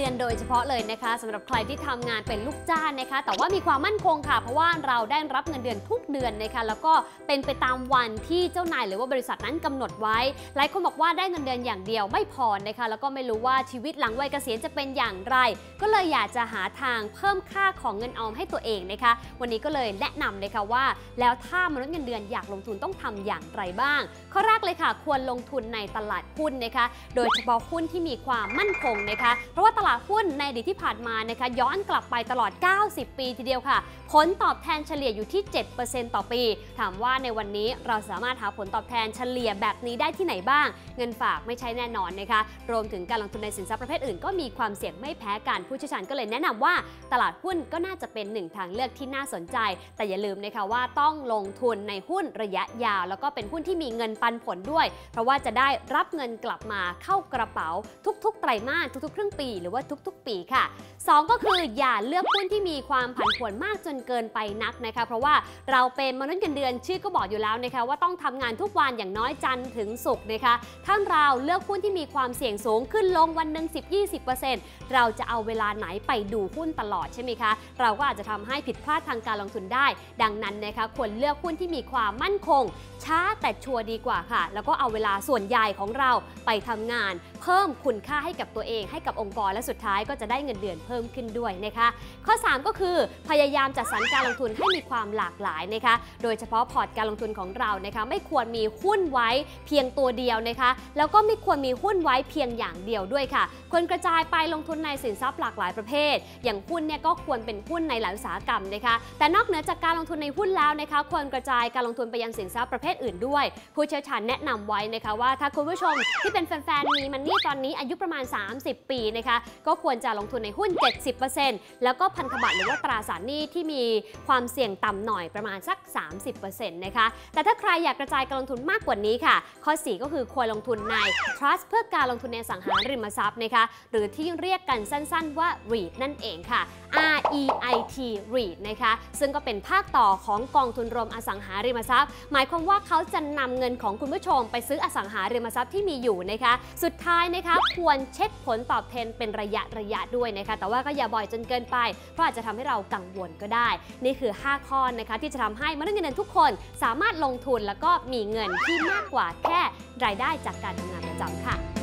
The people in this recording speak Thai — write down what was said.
ดือนโดยเฉพาะเลยนะคะสำหรับใครที่ทำงานเป็นลูกจ้างนะคะ แต่ว่ามีความมั่นคงค่ะ เพราะว่าเราได้รับเงินเดือนทุกเดือนนะคะ แล้วก็เป็นไปตามวันที่เจ้านายหรือว่าบริษัทนั้นกำหนดไว้ หลายคนบอกว่าได้เงินเดือนอย่างเดียวไม่พอนะคะ แล้วก็ไม่รู้ว่าชีวิตหลังวัยเกษียณจะเป็นอย่างไร ก็เลยอยากจะหาทางเพิ่มค่าของเงินออมให้ตัวเองนะคะ วันนี้ก็เลยแนะนำเลยค่ะว่า แล้วถ้ามนุษย์เงินเดือนอยากลงทุนต้องทำอย่างไรบ้าง ข้อแรกเลยค่ะ ควรลงทุนในตลาดหุ้นนะคะ โดยเฉพาะหุ้นที่มีความมั่นคงนะคะ เพราะว่าตลาดหุ้นในอดีตที่ผ่านมานะคะย้อนกลับไปตลอด 90 ปีทีเดียวค่ะ ผลตอบแทนเฉลี่ยอยู่ที่ 7%ต่อปี ถามว่าในวันนี้เราสามารถหาผลตอบแทนเฉลี่ยแบบนี้ได้ที่ไหนบ้าง เงินฝากไม่ใช่แน่นอนนะคะ รวมถึงการลงทุนในสินทรัพย์ประเภทอื่นก็มีความเสี่ยงไม่แพ้กันผู้เชี่ยวชาญก็เลยแนะนำว่า ตลาดหุ้นก็น่าจะเป็นหนึ่งทางเลือกที่น่าสนใจ แต่อย่าลืมนะคะว่าต้องลงทุนในหุ้นระยะยาว แล้วก็เป็นหุ้นที่มีเงินปันผลด้วย เพราะว่าจะได้รับเงินกลับมาเข้ากระเป๋าทุกๆ ไตรมาสทุกๆ ครึ่งปีหรือว่าทุกๆ ปีค่ะ 2 ก็คืออย่าเลือกหุ้นที่มีความผันผวนมากจนเกินไปนักนะคะ เพราะว่าเราเป็นมนุษย์เงินเดือนชื่อก็บอกอยู่แล้วนะคะว่าต้องทำงานทุกวันอย่างน้อยจันทร์ถึงศุกร์นะคะ ถ้าเราเลือกหุ้นที่มีความเสี่ยงสูงขึ้นลงวันหนึ่ง10-20%เราจะเอาเวลาไหนไปดูหุ้นตลอดใช่ไหมคะ เราก็อาจจะทำให้ผิดพลาดทางการลงทุนได้ ดังนั้นนะคะควรเลือกหุ้นที่มีความมั่นคง ช้าแต่ชัวร์ดีกว่าค่ะ แล้วก็เอาเวลาส่วนใหญ่ของเราไปทำงาน เพิ่มคุณค่าให้กับตัวเองให้กับองค์กรและสุดท้ายก็จะได้เงินเดือนเพิ่มขึ้นด้วยนะคะ ข้อ 3 ก็คือพยายามจัดสรรการลงทุนให้มีความหลากหลายนะคะ โดยเฉพาะพอร์ตการลงทุนของเรานะคะ ไม่ควรมีหุ้นไว้เพียงตัวเดียวนะคะ แล้วก็ไม่ควรมีหุ้นไว้เพียงอย่างเดียวด้วยค่ะควรกระจายไปลงทุนในสินทรัพย์หลากหลายประเภท อย่างหุ้นเนี่ยก็ควรเป็นหุ้นในหลายอุตสาหกรรมนะคะ แต่นอกเหนือจากการลงทุนในหุ้นแล้วนะคะ ควรกระจายการลงทุนไปยังสินทรัพย์ประเภทอื่นด้วย ผู้เชี่ยวชาญแนะนำไว้นะคะว่าถ้าคุณผู้ชมที่เป็นแฟนๆมีมันนี่ตอนนี้อายุประมาณ 30 ปีนะคะก็ควรจะลงทุนในหุ้น 70%แล้วก็พันธบัตรหรือว่าตราสารหนี้ที่มีความเสี่ยงต่ำหน่อยประมาณสัก 30%นะคะแต่ถ้าใครอยากกระจายการลงทุนมากกว่านี้ค่ะ ข้อ 4 ก็คือควรลงทุนใน trust เพื่อการลงทุนในสังหาริมทรัพย์นะคะหรือที่เรียกกันสั้นๆว่า REIT นั่นเองค่ะ R E I T REIT นะคะ ซึ่งก็เป็นภาคต่อของกองทุนรวมอสังหาริมทรัพย์ หมายความว่าเขาจะนำเงินของคุณผู้ชมไปซื้ออสังหาริมทรัพย์ที่มีอยู่นะคะ สุดท้ายนะคะควรเช็คผลตอบแทนเป็นระยะระยะด้วยนะคะ แต่ว่าก็อย่าบ่อยจนเกินไป เพราะอาจจะทำให้เรากังวลก็ได้ นี่คือ 5 ข้อนะคะที่จะทำให้มนุษย์เงินเดือนทุกคนสามารถลงทุนแล้วก็มีเงินที่มากกว่าแค่รายได้จากการทำงานประจำค่ะ